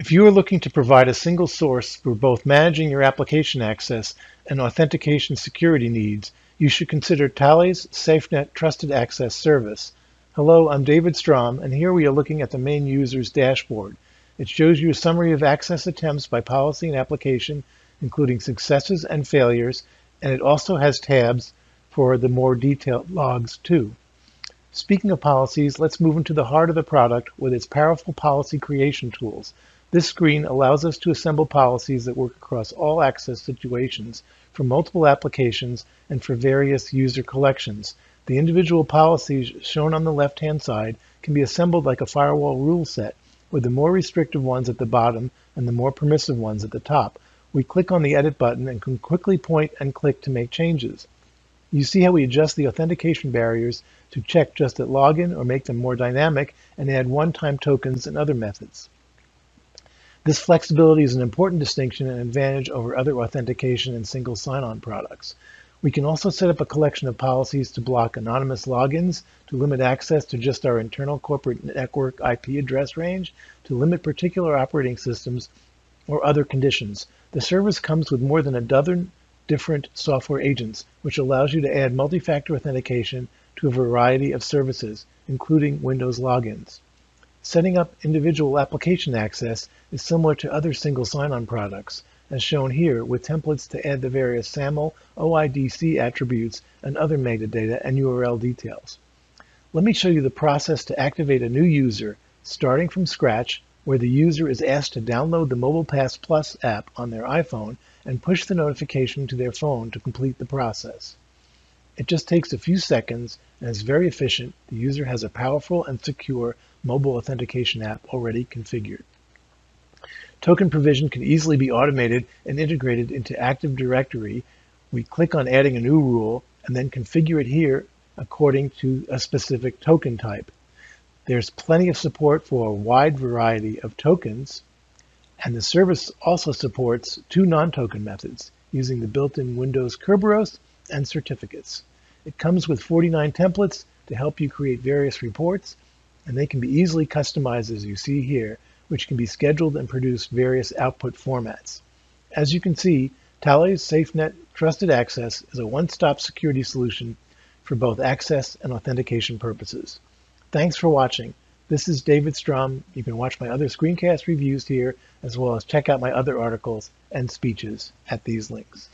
If you are looking to provide a single source for both managing your application access and authentication security needs, you should consider Thales SafeNet Trusted Access Service. Hello, I'm David Strom, and here we are looking at the main user's dashboard. It shows you a summary of access attempts by policy and application, including successes and failures, and it also has tabs for the more detailed logs too. Speaking of policies, let's move into the heart of the product with its powerful policy creation tools. This screen allows us to assemble policies that work across all access situations for multiple applications and for various user collections. The individual policies shown on the left-hand side can be assembled like a firewall rule set, with the more restrictive ones at the bottom and the more permissive ones at the top. We click on the Edit button and can quickly point and click to make changes. You see how we adjust the authentication barriers to check just at login or make them more dynamic and add one-time tokens and other methods. This flexibility is an important distinction and advantage over other authentication and single sign-on products. We can also set up a collection of policies to block anonymous logins, to limit access to just our internal corporate network IP address range, to limit particular operating systems, or other conditions. The service comes with more than a dozen different software agents, which allows you to add multi-factor authentication to a variety of services, including Windows logins. Setting up individual application access is similar to other single sign-on products, as shown here with templates to add the various SAML, OIDC attributes, and other metadata and URL details. Let me show you the process to activate a new user, starting from scratch, where the user is asked to download the MobilePass Plus app on their iPhone and push the notification to their phone to complete the process. It just takes a few seconds and is very efficient. The user has a powerful and secure mobile authentication app already configured. Token provision can easily be automated and integrated into Active Directory. We click on adding a new rule and then configure it here according to a specific token type. There's plenty of support for a wide variety of tokens, and the service also supports two non-token methods using the built-in Windows Kerberos and certificates. It comes with 49 templates to help you create various reports, and they can be easily customized as you see here, which can be scheduled and produce various output formats. As you can see, Thales SafeNet Trusted Access is a one-stop security solution for both access and authentication purposes. Thanks for watching. This is David Strom. You can watch my other screencast reviews here, as well as check out my other articles and speeches at these links.